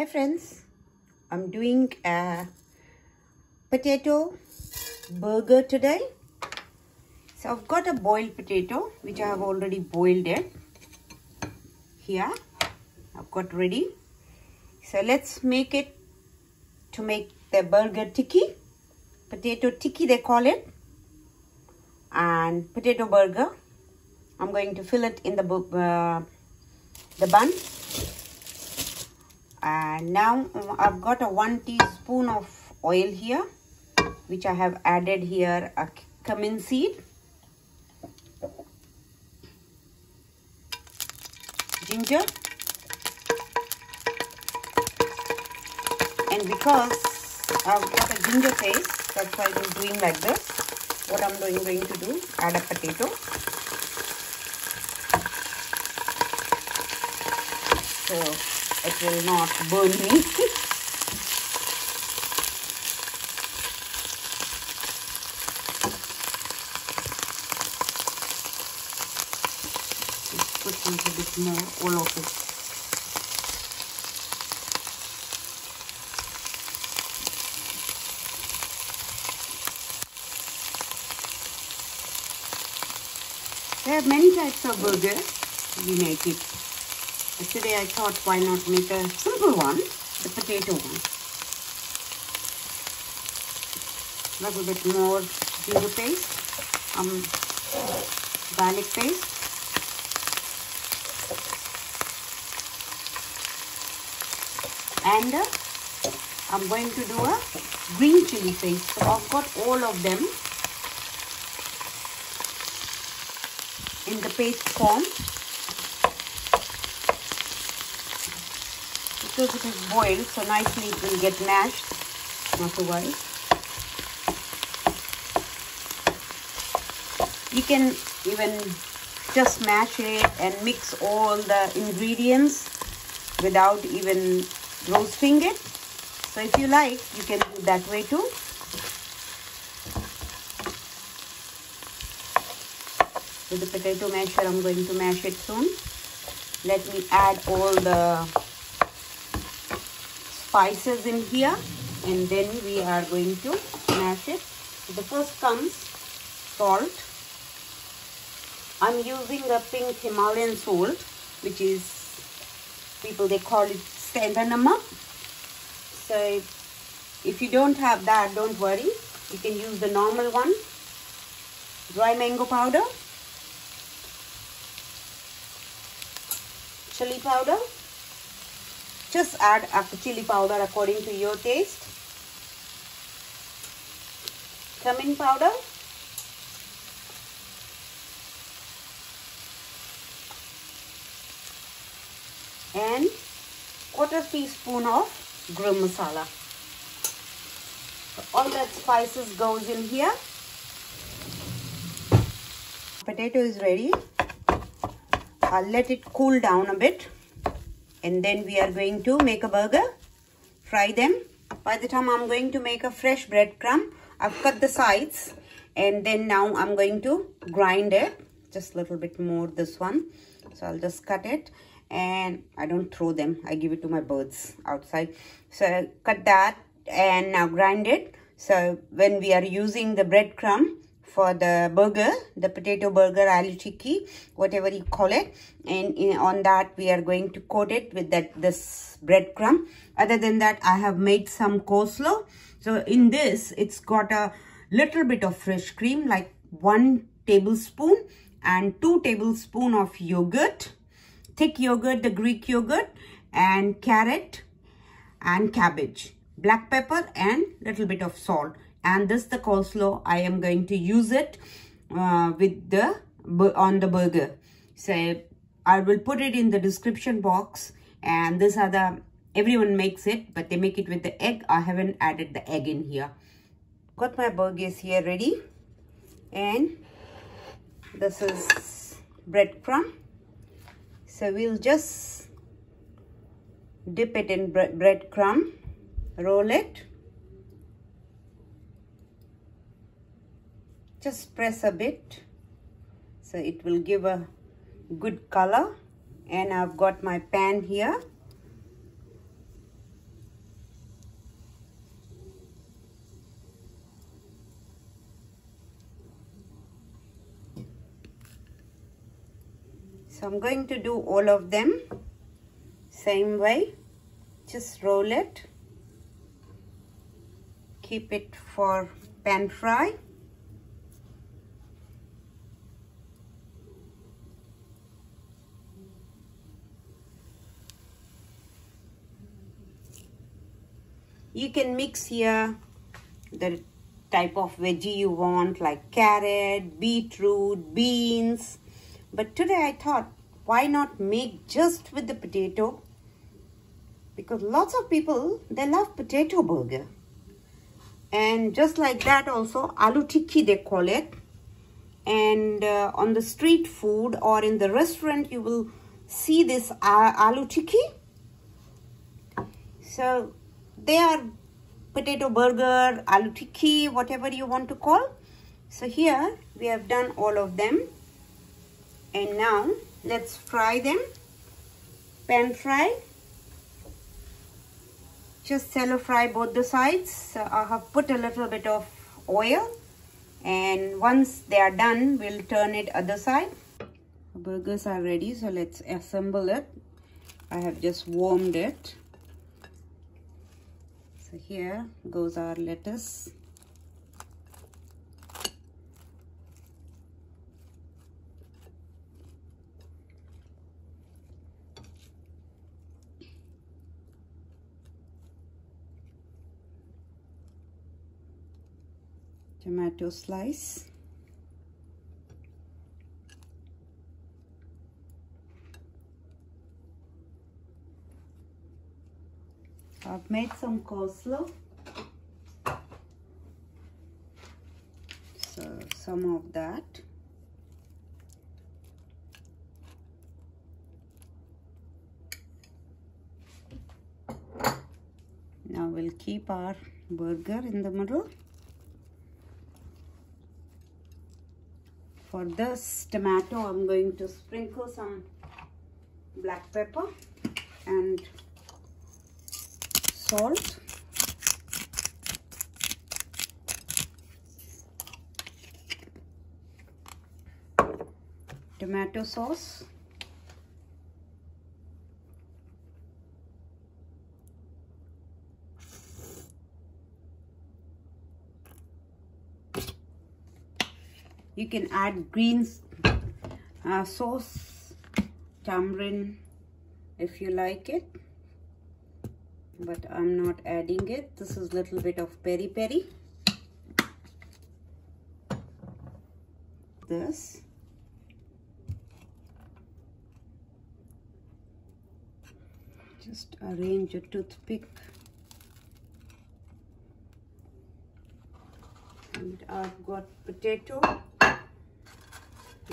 Hi friends, I'm doing a potato burger today. So I've got a boiled potato which I have already boiled it. Here I've got ready. So let's make it to make the burger tikki. Potato tikki they call it. And potato burger. I'm going to fill it in the, uh, the bun and now mm, I've got a one teaspoon of oil here which I have added here a cumin seed. Ginger. And because I've got a ginger paste that's why I'm doing like this. What I'm doing going to do add a potato. So it will not burn me. Just put a little bit more all of it. There are many types of burgers. We make it Yesterday I thought why not make a simple one, the potato one. A little bit more ginger paste, um, garlic paste. And uh, I'm going to do a green chili paste. So I've got all of them in the paste form because it is boiled so nicely it will get mashed. Not to worry you can even just mash it and mix all the ingredients without even roasting it. So if you like you can do that way too. With the potato masher I'm going to mash it soon. Let me add all the spices in here and then we are going to mash it. The first comes salt. I'm using a pink Himalayan salt which is people they call it sendha namak. So if you don't have that don't worry you can use the normal one. Dry mango powder. Chili powder just add chili powder according to your taste. Cumin powder. And quarter teaspoon of garam masala. All that spices goes in here. Potato is ready. I'll let it cool down a bit and then we are going to make a burger fry them. By the time I'm going to make a fresh breadcrumb I've cut the sides. And then now I'm going to grind it. Just a little bit more this one. So I'll just cut it. And I don't throw them. I give it to my birds outside. So I cut that and now grind it. So when we are using the breadcrumb for the burger, the potato burger, aloo whatever you call it. And in, on that, we are going to coat it with that this breadcrumb. Other than that, I have made some coleslaw. So in this, it's got a little bit of fresh cream, like one tablespoon and two tablespoon of yogurt, thick yogurt, the Greek yogurt, and carrot and cabbage, black pepper and little bit of salt and this the coleslaw i am going to use it uh, with the on the burger. So i will put it in the description box. And these are the everyone makes it but they make it with the egg. I haven't added the egg in here. Got my burgers here ready. And this is breadcrumb. So we'll just dip it in bread breadcrumb roll it just press a bit so it will give a good color and I've got my pan here So I'm going to do all of them same way. Just roll it. Keep it for pan fry. You can mix here the type of veggie you want like carrot, beetroot, beans. But today I thought why not make just with the potato? Because lots of people they love potato burger. And just like that also aloo tikki they call it. And uh, on the street food or in the restaurant you will see this uh, aloo tikki. So they are potato burger, aloo tikki, whatever you want to call. So here we have done all of them. And now let's fry them. Pan fry. Just shallow fry both the sides. So I have put a little bit of oil. And once they are done, we'll turn it other side. Burgers are ready, so let's assemble it. I have just warmed it here. Goes our lettuce. Tomato slice I've made some coleslaw. So some of that. Now we'll keep our burger in the middle. For this tomato, I'm going to sprinkle some black pepper and salt. Tomato sauce. You can add greens uh, sauce tamarind if you like it but I'm not adding it. This is little bit of peri peri. This. Just arrange a toothpick. And I've got potato.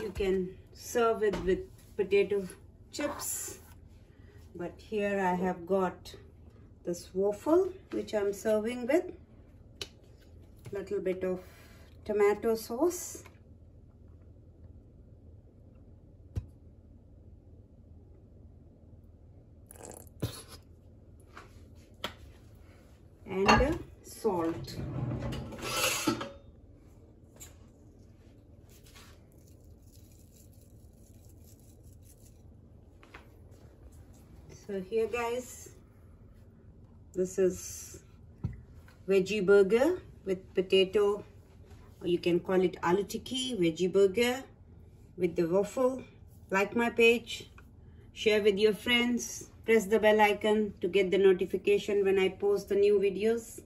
You can serve it with potato chips. But here I have got this waffle which I'm serving with little bit of tomato sauce. And uh, salt. So here guys this is veggie burger with potato, or you can call it aloo veggie burger with the waffle. Like my page, share with your friends, press the bell icon to get the notification when I post the new videos.